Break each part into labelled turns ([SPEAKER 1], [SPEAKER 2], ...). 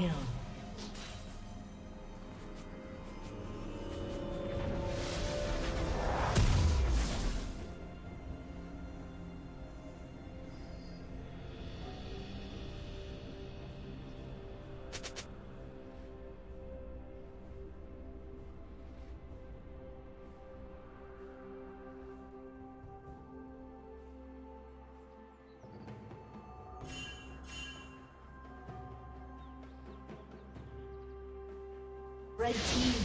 [SPEAKER 1] Kill. Red team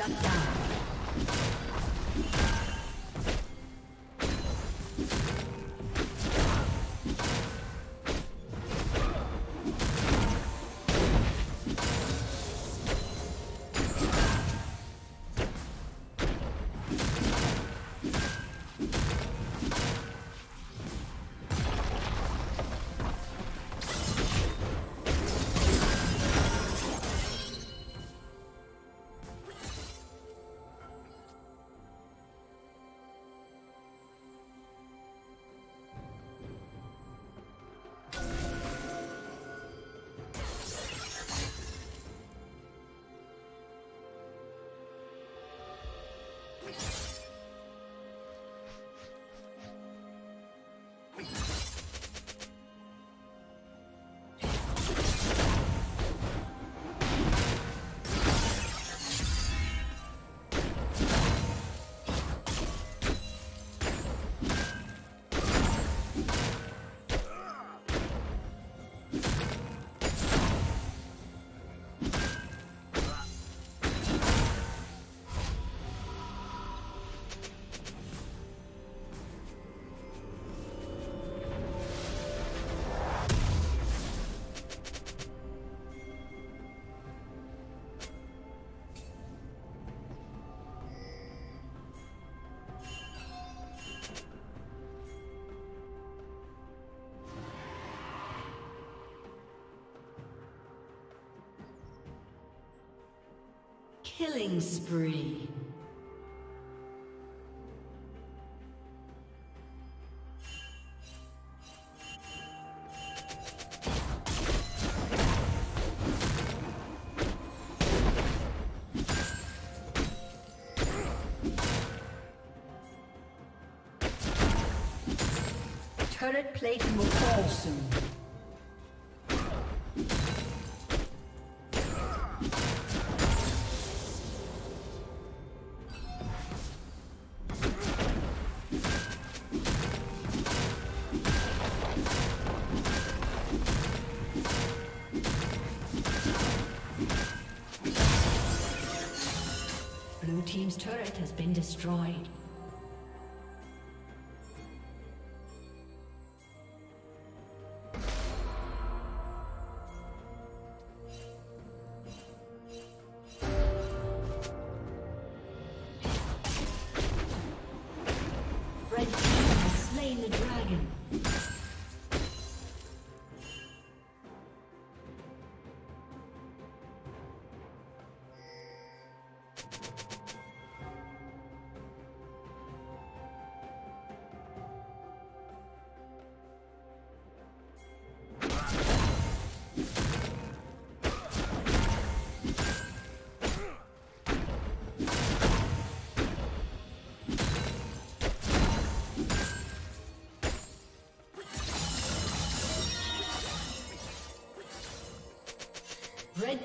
[SPEAKER 1] Shut down. Killing spree. Turret plate will fall soon.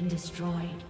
[SPEAKER 1] Been destroyed.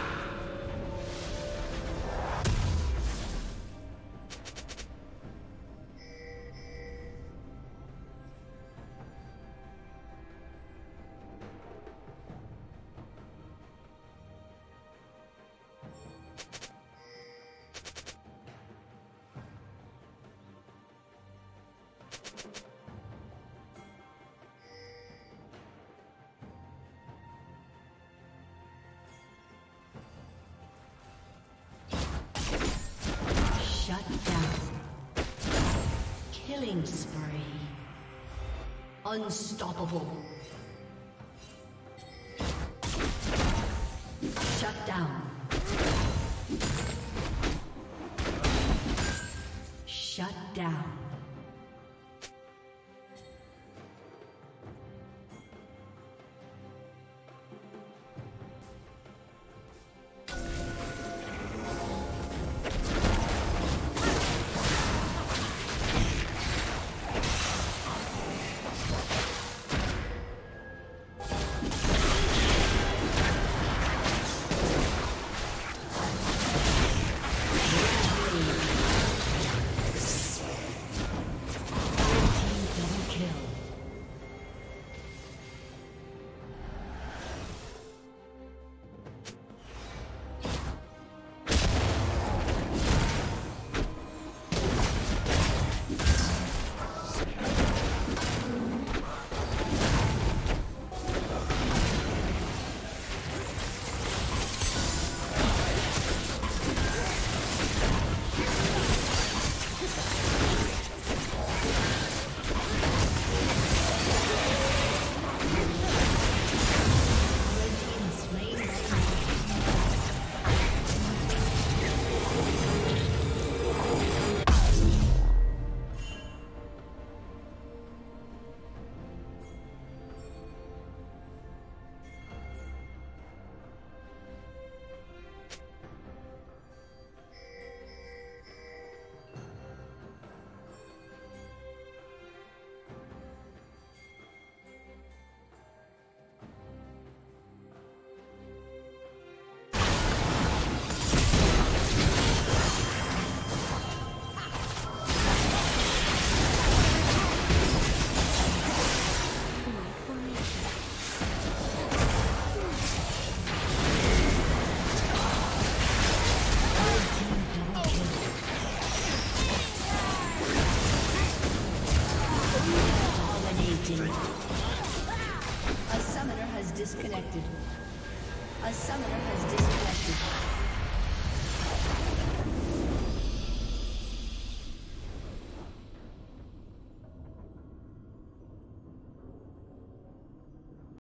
[SPEAKER 1] Killing spree. Unstoppable. Shut down.